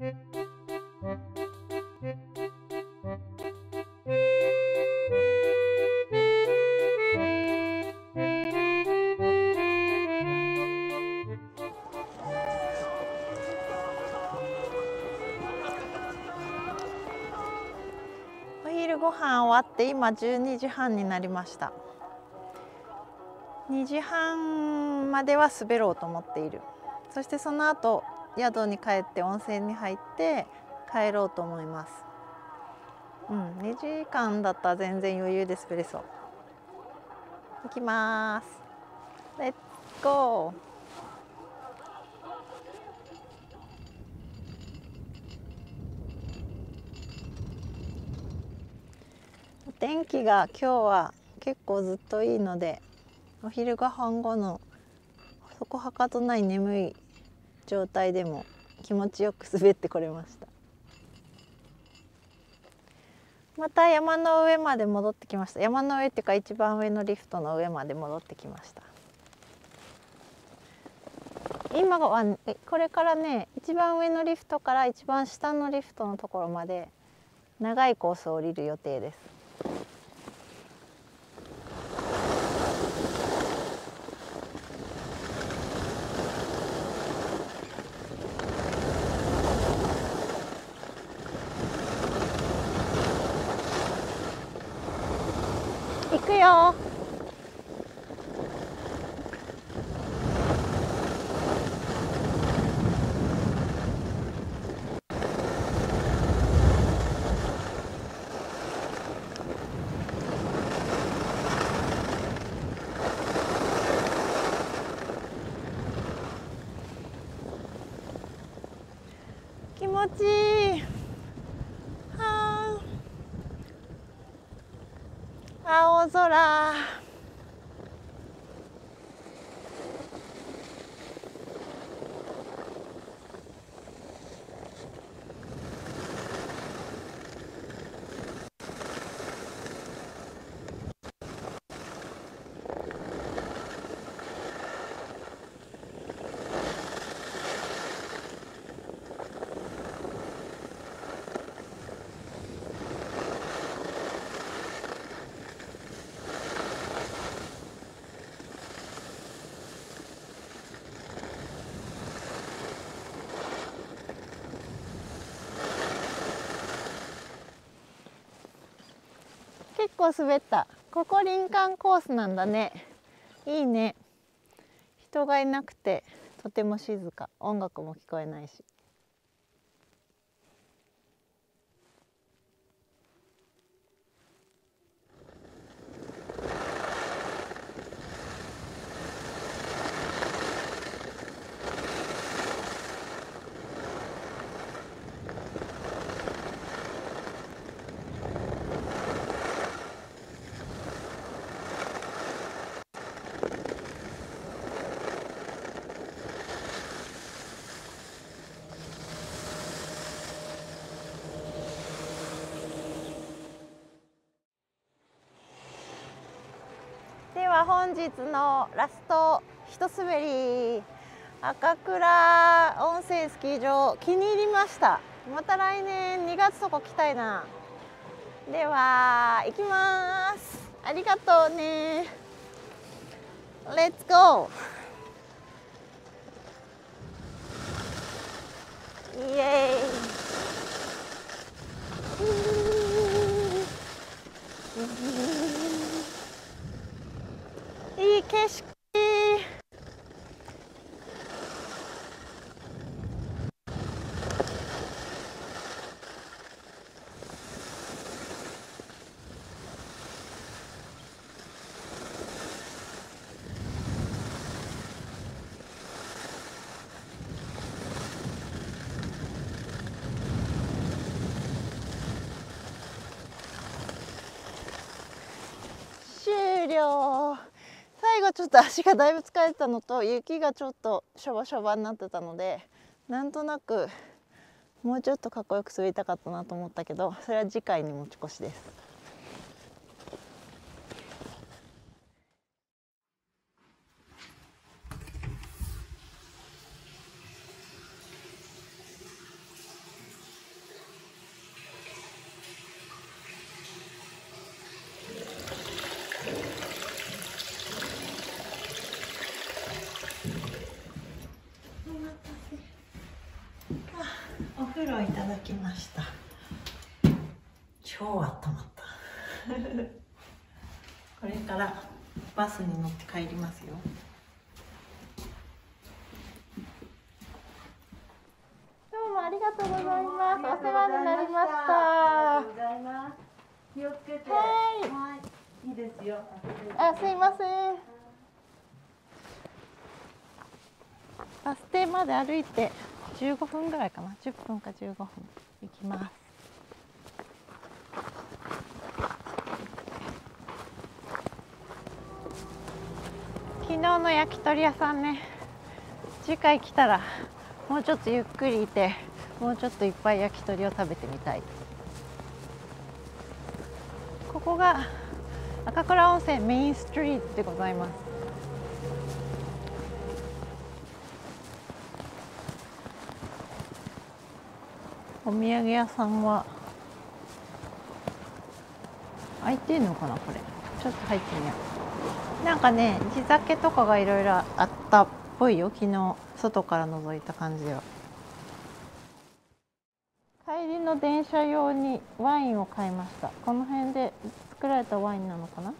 お昼ご飯終わって今12時半になりました。2時半までは滑ろうと思っている。そしてその後宿に帰って温泉に入って帰ろうと思います。うん2時間だったら全然余裕で滑れそう行きます。レッツゴーお天気が今日は結構ずっといいのでお昼ご飯後のそこはかとない眠い状態でも気持ちよく滑ってこれました。また山の上まで戻ってきました。山の上っていうか一番上のリフトの上まで戻ってきました。今はこれからね一番上のリフトから一番下のリフトのところまで長いコースを降りる予定です。行くよ気持ちいいはあ青空結構滑った。ここ林間コースなんだね。いいね。人がいなくてとても静か。音楽も聞こえないしでは本日のラスト一滑り。赤倉温泉スキー場気に入りました。また来年2月とか来たいな。では行きます。ありがとうね。レッツゴーイエーイいい景色終了最後ちょっと足がだいぶ疲れてたのと雪がちょっとしょばしょばになってたのでなんとなくもうちょっとかっこよく滑りたかったなと思ったけどそれは次回に持ち越しです。風呂いただきました。超温まった。これからバスに乗って帰りますよ。どうもありがとうございます。お世話になりました。気をつけて。はい。いいですよ。あすいません。バス停まで歩いて15分ぐらいかな。10分か15分。行きます。昨日の焼き鳥屋さんね。次回来たらもうちょっとゆっくりいてもうちょっといっぱい焼き鳥を食べてみたい。ここが赤倉温泉メインストリートでございます。お土産屋さんは開いてんのかなこれ。ちょっと入ってみよう。なんかね地酒とかがいろいろあったっぽいよ。昨日外から覗いた感じでは。帰りの電車用にワインを買いました。この辺で作られたワインなのかな？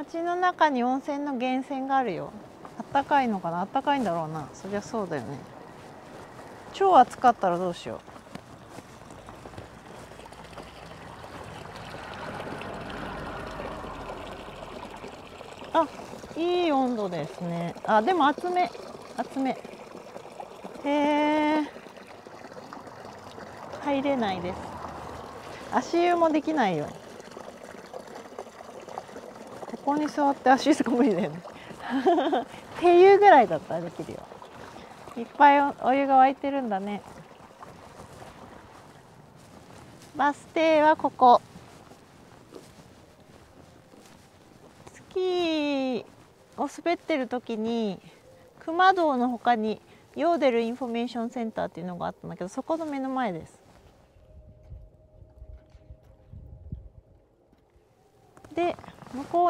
街の中に温泉の源泉があるよ。あったかいのかな？あったかいんだろうな。そりゃそうだよね。超暑かったらどうしよう。あいい温度ですね。あでも厚め。厚め。へえ入れないです。足湯もできないよ。ここに座って足湯とか無理だよね。っていうぐらいだったらできるよ。いっぱいおお湯が沸いてるんだね。バス停はここ。スキーを滑ってる時に熊道の他にヨーデルインフォメーションセンターっていうのがあったんだけどそこの目の前ですで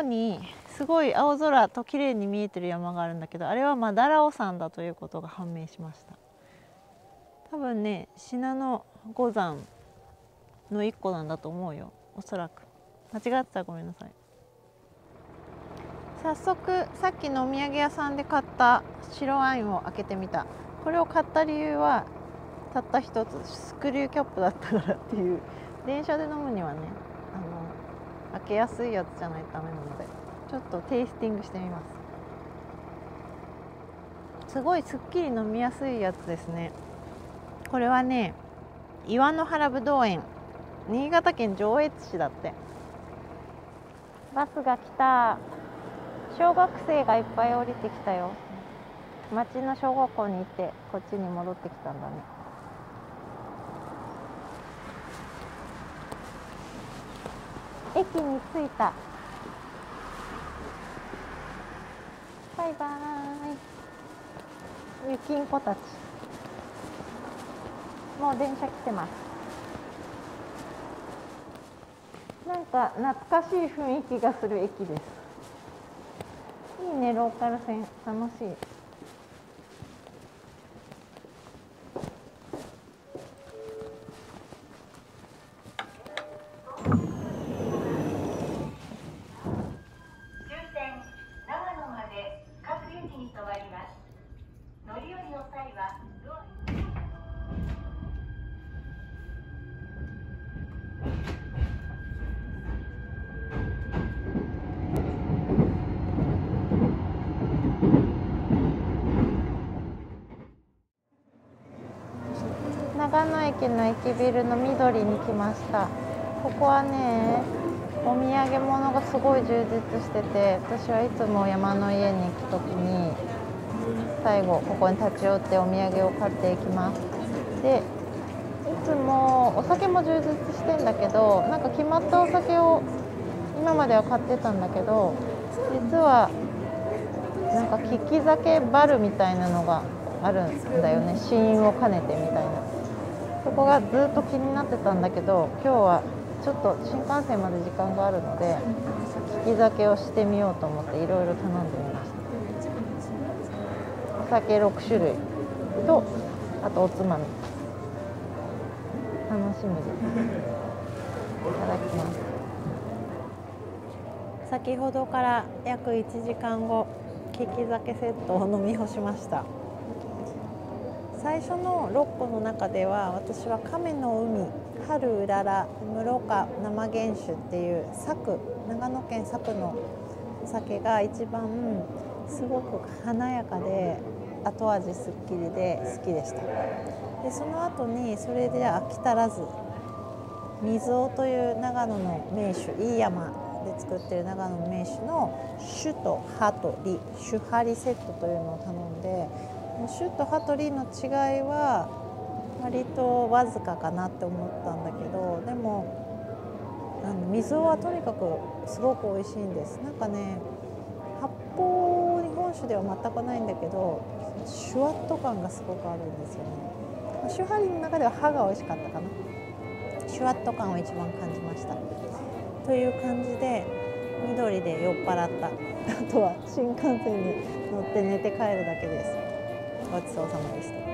向こうにすごい青空と綺麗に見えてる山があるんだけどあれはマダラオ山だということが判明しました。多分ね信濃五山の一個なんだと思うよおそらく。間違ってたらごめんなさい。早速さっきのお土産屋さんで買った白ワインを開けてみた。これを買った理由はたった一つスクリューキャップだったからっていう。電車で飲むにはね。開けやすいやつじゃないとダメなのでちょっとテイスティングしてみます。すごいすっきり飲みやすいやつですね。これはね岩の原ぶどう園。新潟県上越市だって。バスが来た。小学生がいっぱい降りてきたよ。町の小学校に行ってこっちに戻ってきたんだね。駅に着いた。バイバーイ。ゆきんこたち。もう電車来てます。なんか懐かしい雰囲気がする駅です。いいねローカル線。楽しい。の駅ビルの緑に来ました。ここはねお土産物がすごい充実してて私はいつも山の家に行く時に最後ここに立ち寄ってお土産を買っていきます。でいつもお酒も充実してんだけどなんか決まったお酒を今までは買ってたんだけど実はなんか利き酒バルみたいなのがあるんだよね。試飲を兼ねてみたいな。そこがずっと気になってたんだけど今日はちょっと新幹線まで時間があるので利き酒をしてみようと思っていろいろ頼んでみました。お酒6種類。とあとおつまみ。楽しみです。いただきます。先ほどから約1時間後利き酒セットを飲み干しました。最初の6個の中では私は亀の海春うらら室岡生原酒っていう佐久長野県佐久のお酒が一番すごく華やかで後味すっきりで好きでした。でその後にそれで飽き足らず水尾という長野の名手飯山で作ってる長野の名手の酒と葉とリ酒葉リセットというのを頼んで酒と葉とリの違いは割とわずかかなって思ったんだけどでもあの水はとにかくすごく美味しいんです。なんかね発泡日本酒では全くないんだけどシュワッと感がすごくあるんですよね。酒葉リの中では歯が美味しかったかな。シュワッと感を一番感じました。という感じで緑で酔っ払った。あとは新幹線に乗って寝て帰るだけです。ごちそうさまでした。